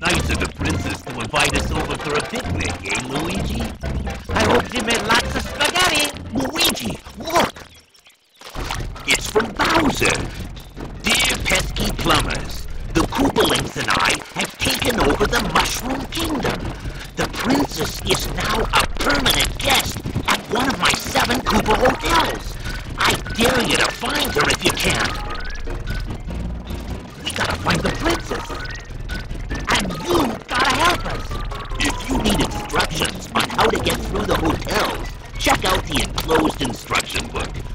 Nice of the princess to invite us over for a picnic, eh, Luigi? I hope you made lots of spaghetti. Luigi, look! It's from Bowser. Dear pesky plumbers, the Koopalings and I have taken over the Mushroom Kingdom. The princess is now a permanent guest at one of my seven Koopa hotels. Find the princess. And you gotta help us. If you need instructions on how to get through the hotels, check out the enclosed instruction book.